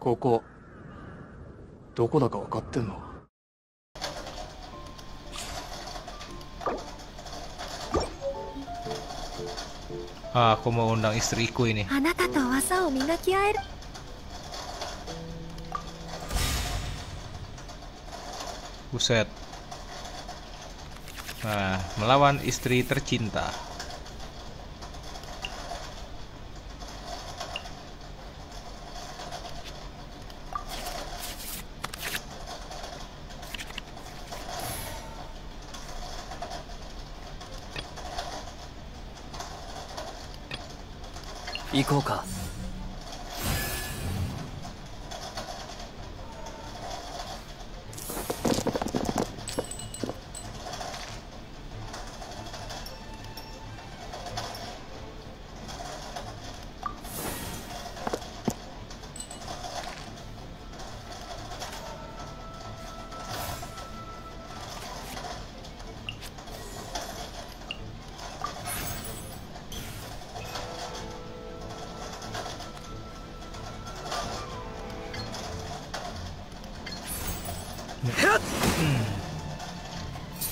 ここどこだか分かってんの Ah, aku mau undang istriku ini. あなたと技を磨き合える Buset. Nah, melawan istri tercinta. 行こうか。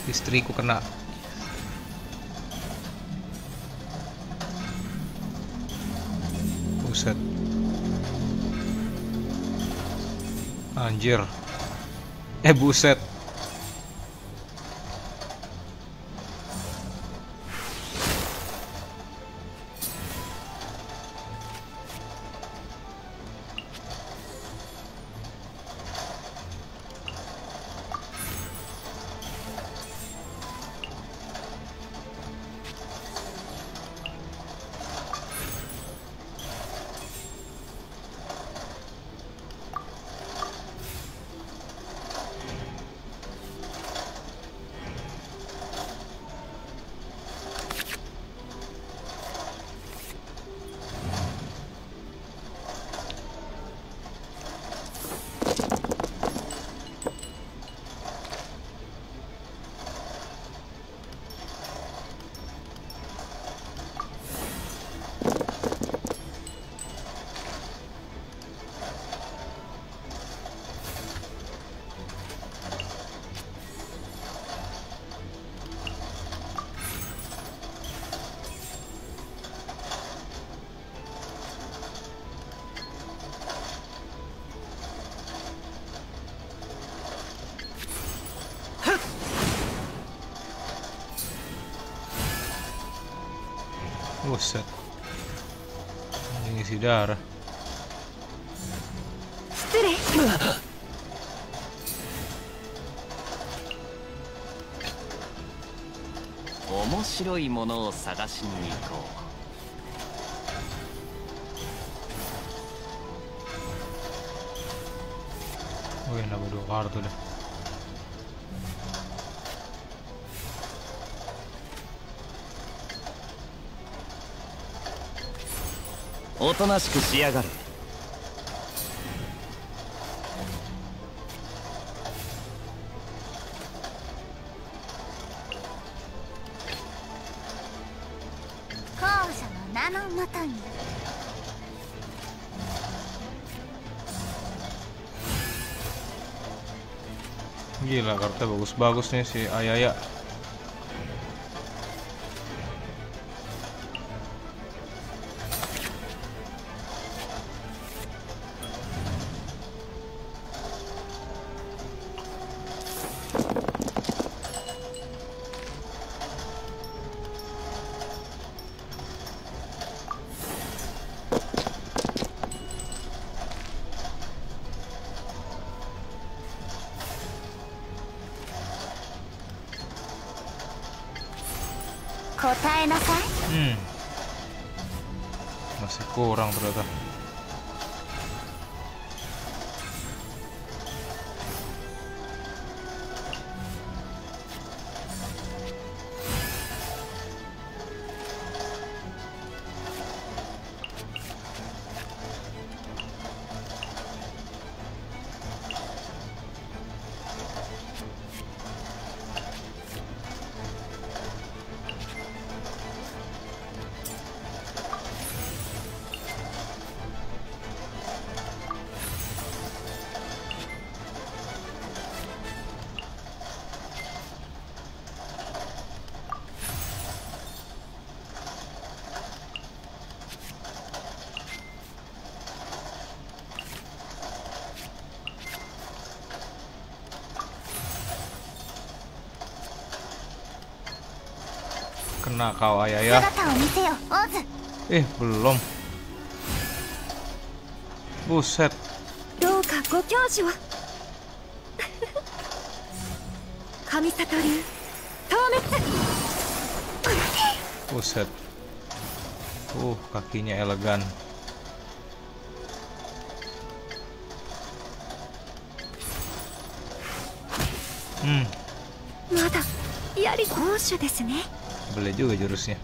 Istriku kena. Buset. Anjir. Eh buset. 面白いものを探しに行こ deh. おとなしくしやがれ校舎の名のもとに Gila, kartunya bagus-bagus nih si Ayaya. Masih kurang ternyata. Kena kau ayah ya. Eh, belum. Buset. Buset. Uh, kakinya elegan. Hmm, まだやり攻守ですね boleh juga jurusnya.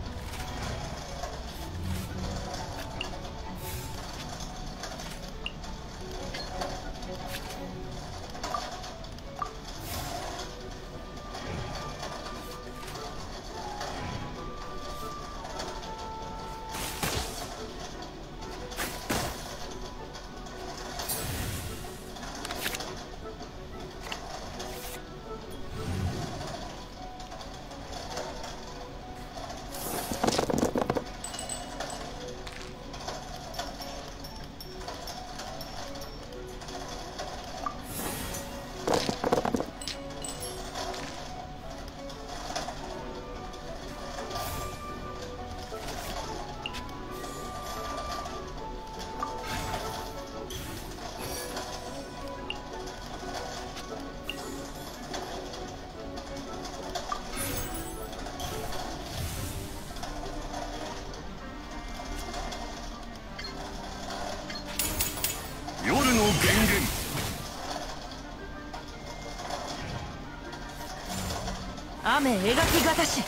Ame 描きがたし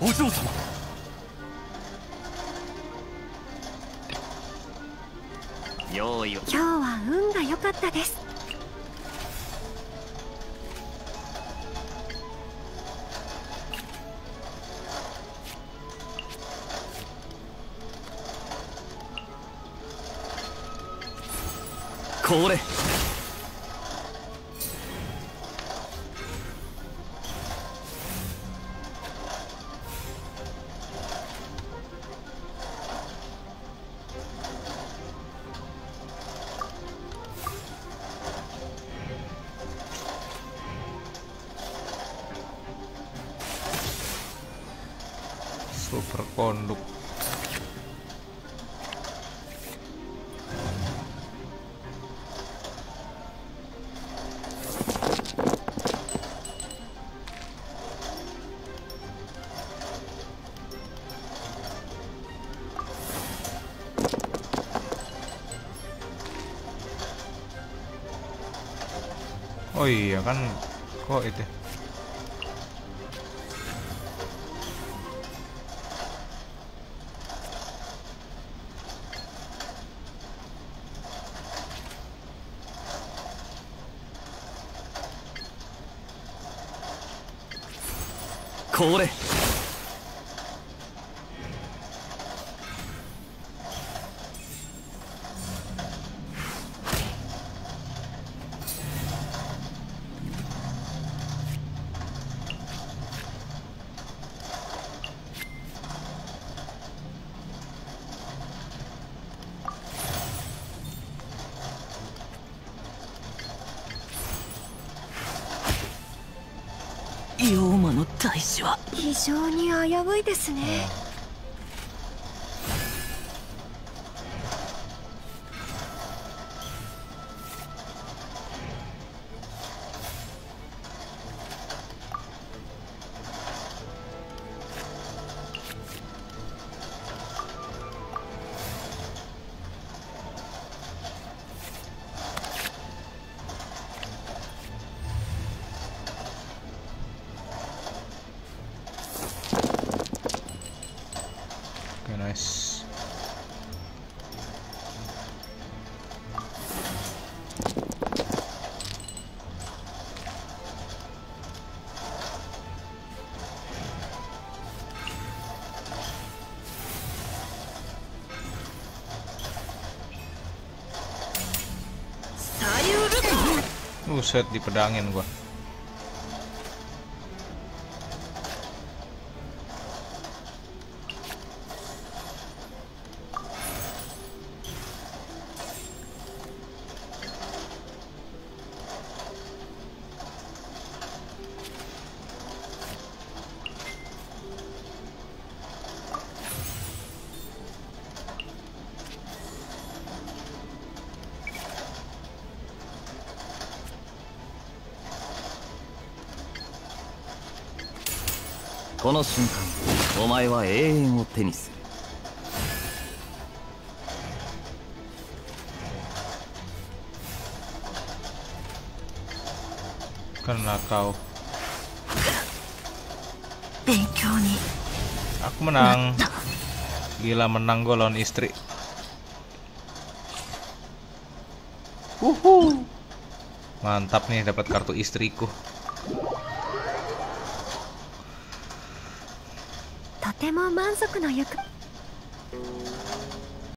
お嬢様用意を今日は運が良かったですこれソフラコンド Oh iya kan kok itu「これ妖魔の大使は。非常に危ういですね。Buset dipedangin gua この瞬間お前は永遠を手にする Karena kau 勉強に Aku menang Gila menang gue lawan istri Mantap nih dapat kartu istriku ても満足のゆく。